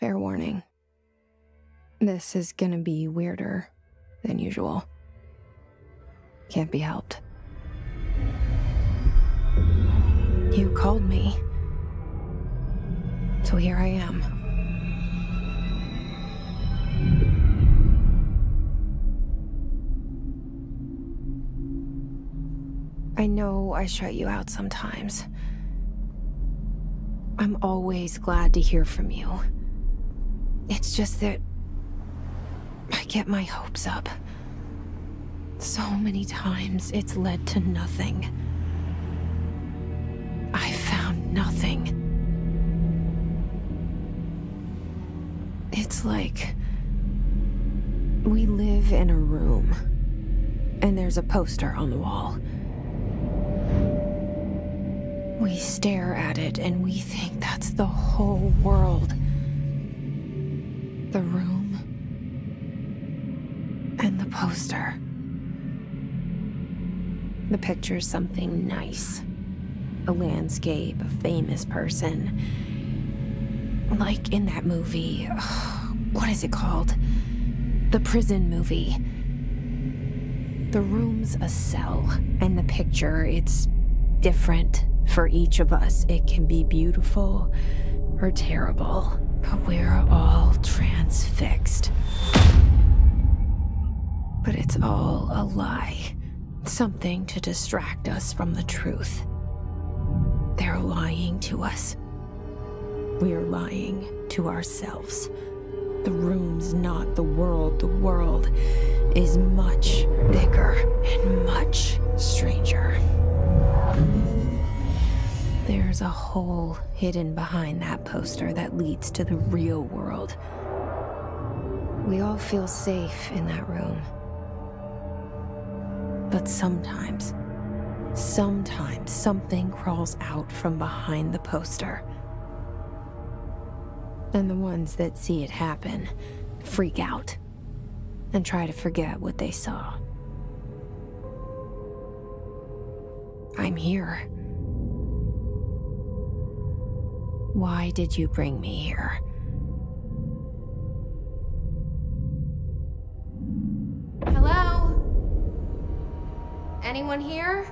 Fair warning. This is gonna be weirder than usual. Can't be helped. You called me. So here I am. I know I shut you out sometimes. I'm always glad to hear from you. It's just that I get my hopes up. So many times it's led to nothing. I found nothing. It's like we live in a room, and there's a poster on the wall. We stare at it and we think that's the whole world. The room and the poster. The picture's something nice. A landscape, a famous person. Like in that movie. What is it called? The prison movie. The room's a cell, and the picture, it's different for each of us, it can be beautiful or terrible, but we're all transfixed. But it's all a lie. Something to distract us from the truth. They're lying to us. We're lying to ourselves. The room's not the world. The world is much bigger and much stranger. There's a hole hidden behind that poster that leads to the real world. We all feel safe in that room. But sometimes, sometimes something crawls out from behind the poster. And the ones that see it happen freak out and try to forget what they saw. I'm here. Why did you bring me here? Hello? Anyone here?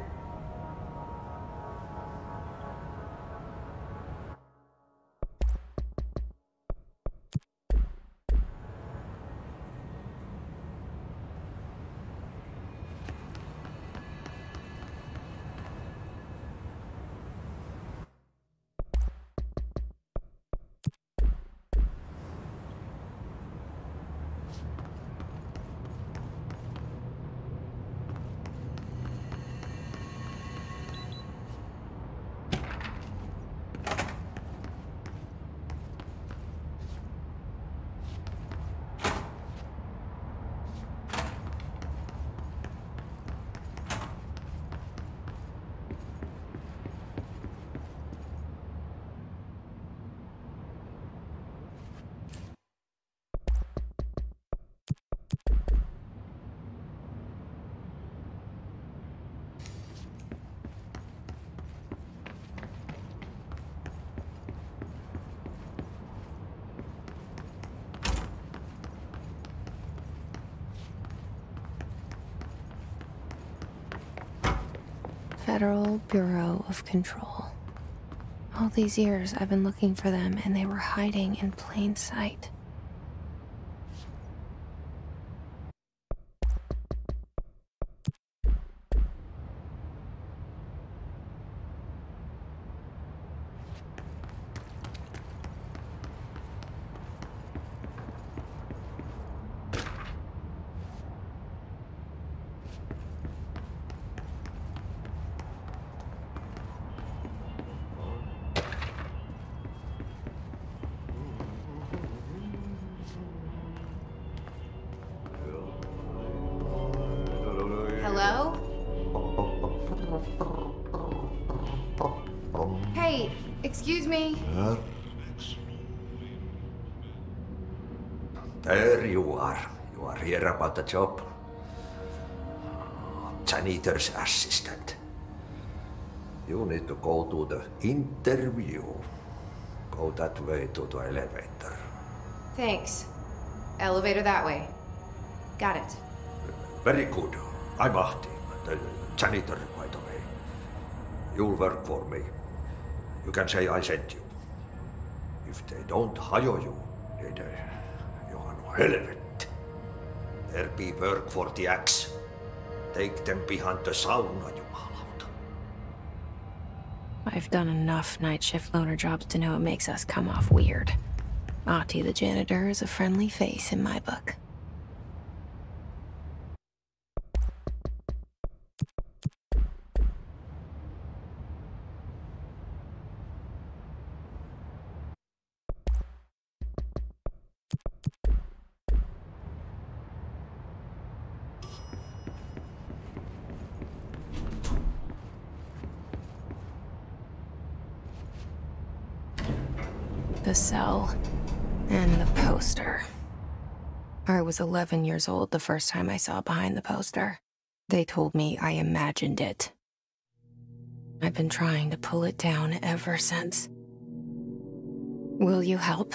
Federal Bureau of Control. All these years I've been looking for them and they were hiding in plain sight. Excuse me. There you are. You are here about the job. Uh, janitor's assistant. You need to go to the interview. Go that way to the elevator. Thanks. Elevator that way. Got it. Very good. I'm Ahti, the janitor, by the way. You'll work for me. You can say I sent you. If they don't hire you, then uh, you are no hell of it. There be work for the axe. Take them behind the sauna, jumalauta. I've done enough night shift loner jobs to know it makes us come off weird. Ahti the janitor is a friendly face in my book. The cell. And the poster. I was 11 years old the first time I saw behind the poster. They told me I imagined it. I've been trying to pull it down ever since. Will you help?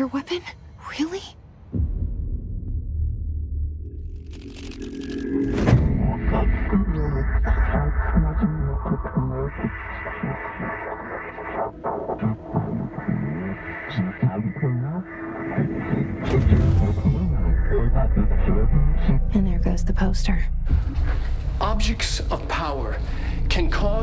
Murder weapon? Really? And there goes the poster. Objects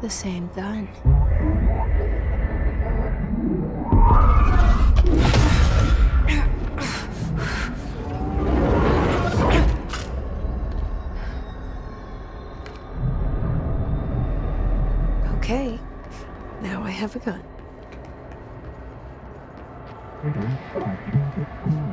The same gun. Okay, now I have a gun. Mm-hmm.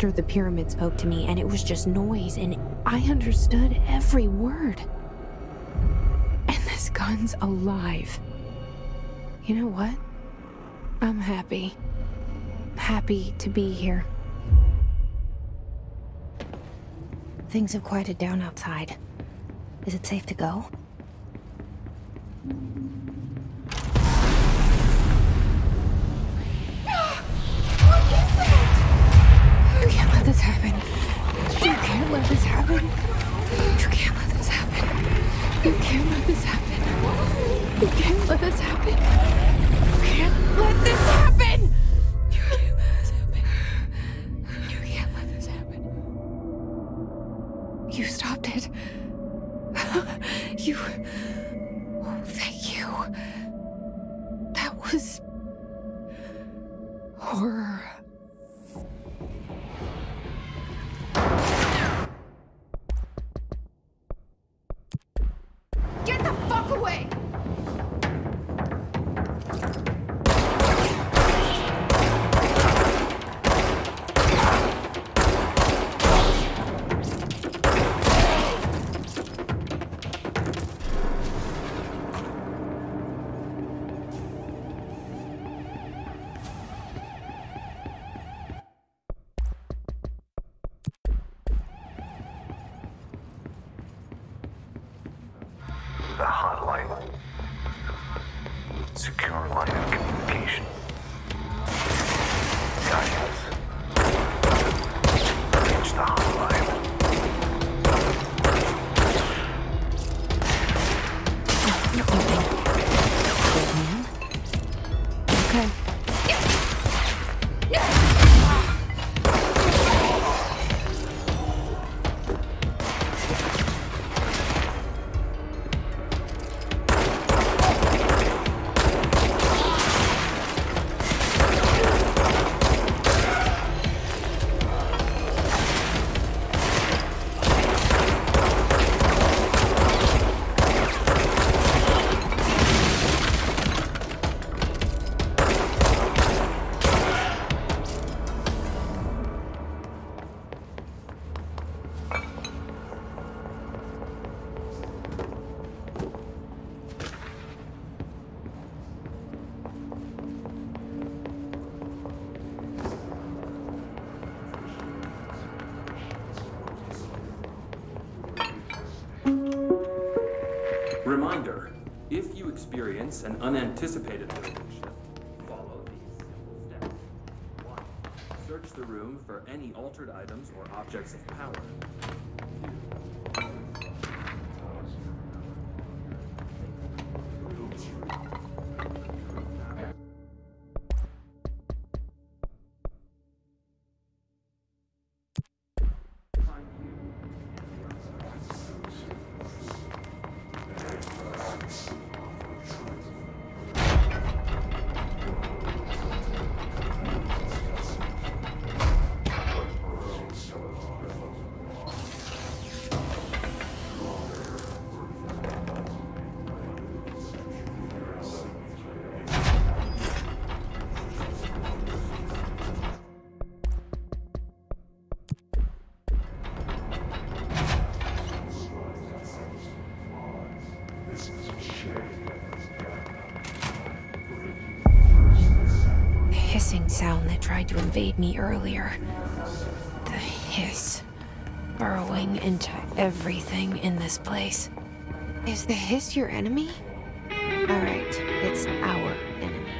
After the pyramid spoke to me, and it was just noise, and I understood every word. And this gun's alive. You know what? I'm happy. Happy to be here. Things have quieted down outside. Is it safe to go? Let this happen. You can't let this happen. You can't let this happen. You can't let this happen. You can't let this happen. 会。reminder, if you experience an unanticipated shift, follow these simple steps. 1. Search the room for any altered items or objects of power. Sound that tried to invade me earlier. The hiss. Burrowing into everything in this place. Is the hiss your enemy? Alright, it's our enemy.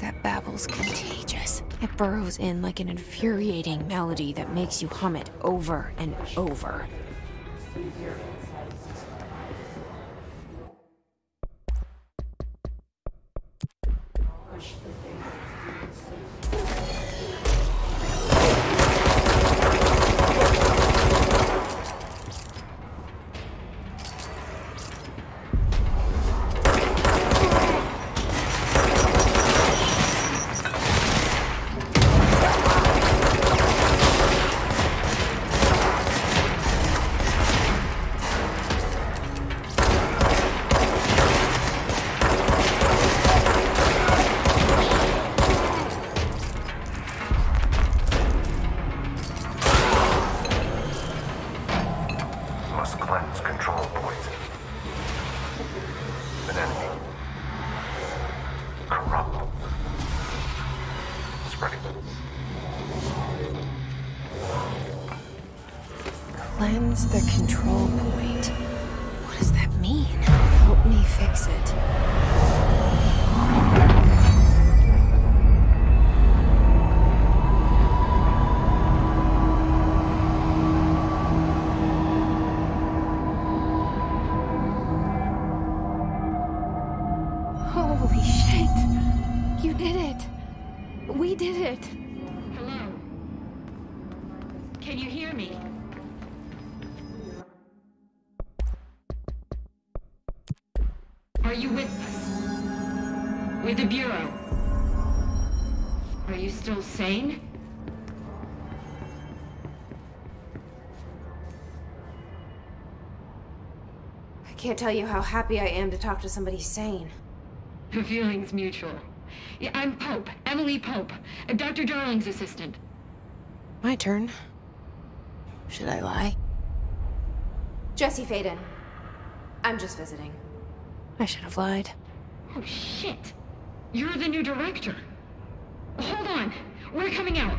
That babble's contagious. It burrows in like an infuriating melody that makes you hum it over and over. Holy shit! You did it! We did it! Hello? Can you hear me? Are you with us? With the Bureau? Are you still sane? I can't tell you how happy I am to talk to somebody sane. The feeling's mutual. Yeah, I'm Pope, Emily Pope, Dr. Darling's assistant. My turn. Should I lie? Jesse Faden. I'm just visiting. I should have lied. Oh, shit. You're the new director. Hold on. We're coming out.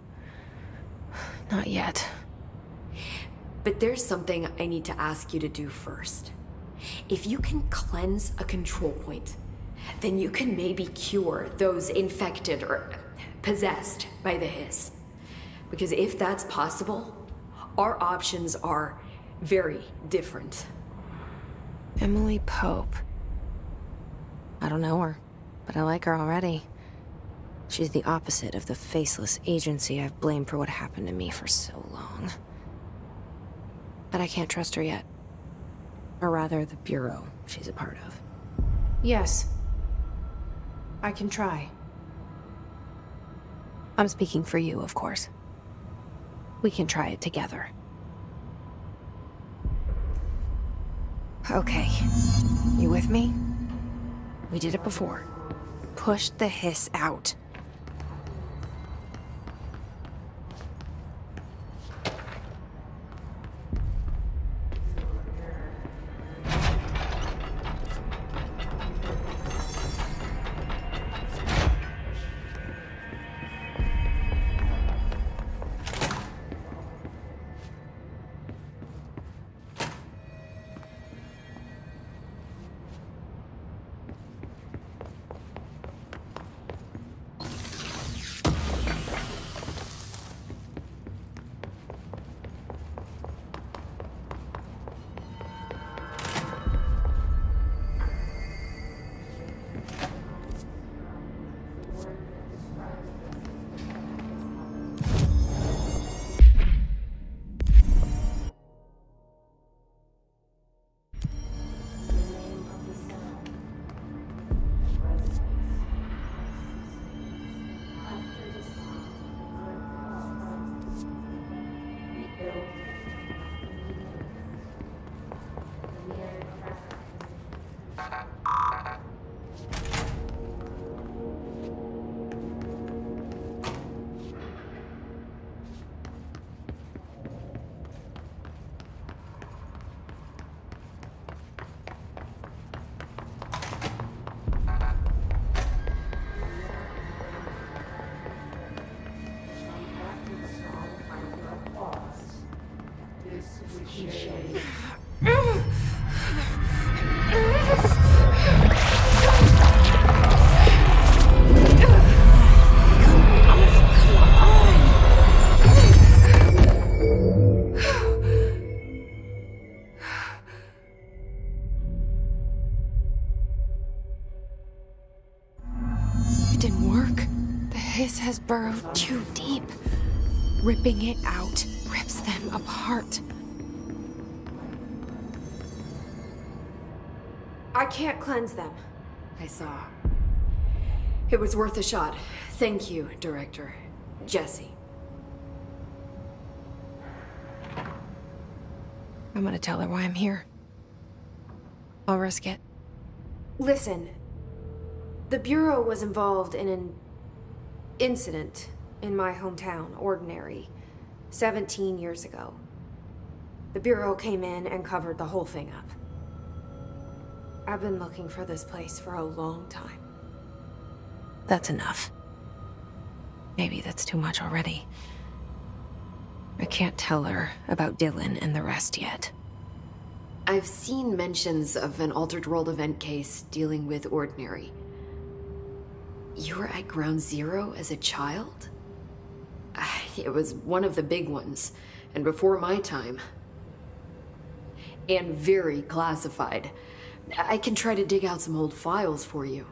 Not yet. But there's something I need to ask you to do first. If you can cleanse a control point, then you can maybe cure those infected or possessed by the hiss. Because if that's possible, our options are very different. Emily Pope. I don't know her, but I like her already. She's the opposite of the faceless agency I've blamed for what happened to me for so long. But I can't trust her yet. Or rather, the Bureau she's a part of. Yes. I can try. I'm speaking for you, of course. We can try it together. Okay. You with me? We did it before. Push the hiss out. Has burrowed too deep. Ripping it out rips them apart. I can't cleanse them. I saw. It was worth a shot. Thank you, Director. Jesse. I'm gonna tell her why I'm here. I'll risk it. Listen, the Bureau was involved in an incident in my hometown, Ordinary, 17 years ago. The Bureau came in and covered the whole thing up. I've been looking for this place for a long time. That's enough. Maybe that's too much already. I can't tell her about Dylan and the rest yet. I've seen mentions of an Altered World event case dealing with Ordinary. You were at Ground Zero as a child? Ah, It was one of the big ones, and before my time. And very classified. I can try to dig out some old files for you.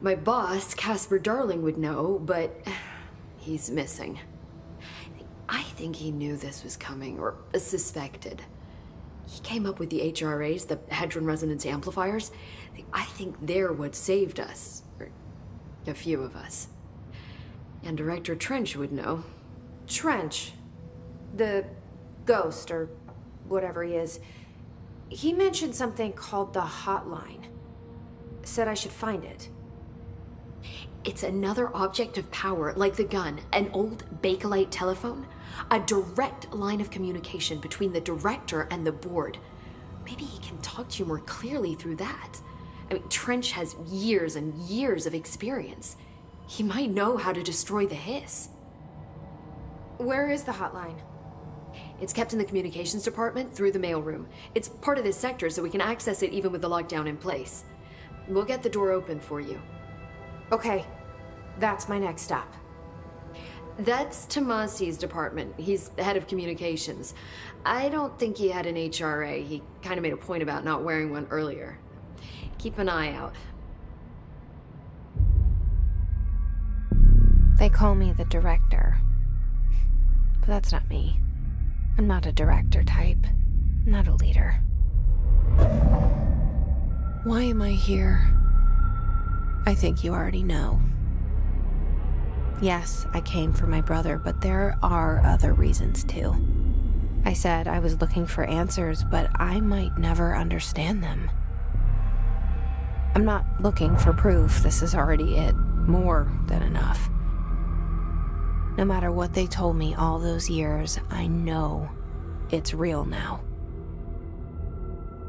My boss, Casper Darling, would know, but he's missing. I think he knew this was coming, or suspected. He came up with the HRAs, the Hedron Resonance Amplifiers. I think they're what saved us. A few of us. And Director Trench would know. Trench. The ghost, or whatever he is. He mentioned something called the hotline. Said I should find it. It's another object of power, like the gun, an old Bakelite telephone. A direct line of communication between the director and the board. Maybe he can talk to you more clearly through that. I mean, Trench has years and years of experience. He might know how to destroy the hiss. Where is the hotline? It's kept in the communications department through the mailroom. It's part of this sector, so we can access it even with the lockdown in place. We'll get the door open for you. Okay, that's my next stop. That's Tomasi's department. He's head of communications. I don't think he had an HRA. He kind of made a point about not wearing one earlier. Keep an eye out. They call me the director. But that's not me. I'm not a director type. I'm not a leader. Why am I here? I think you already know. Yes, I came for my brother, but there are other reasons too. I said I was looking for answers, but I might never understand them. I'm not looking for proof, this is already it. More than enough. No matter what they told me all those years, I know it's real now.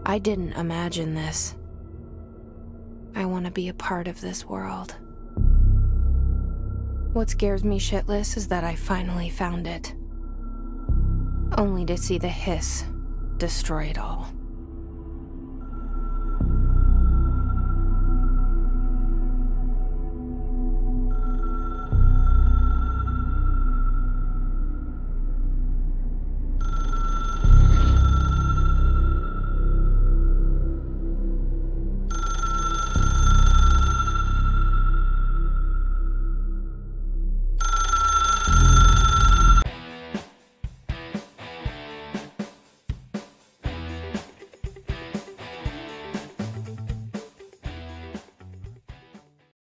I didn't imagine this. I want to be a part of this world. What scares me shitless is that I finally found it. Only to see the hiss destroy it all.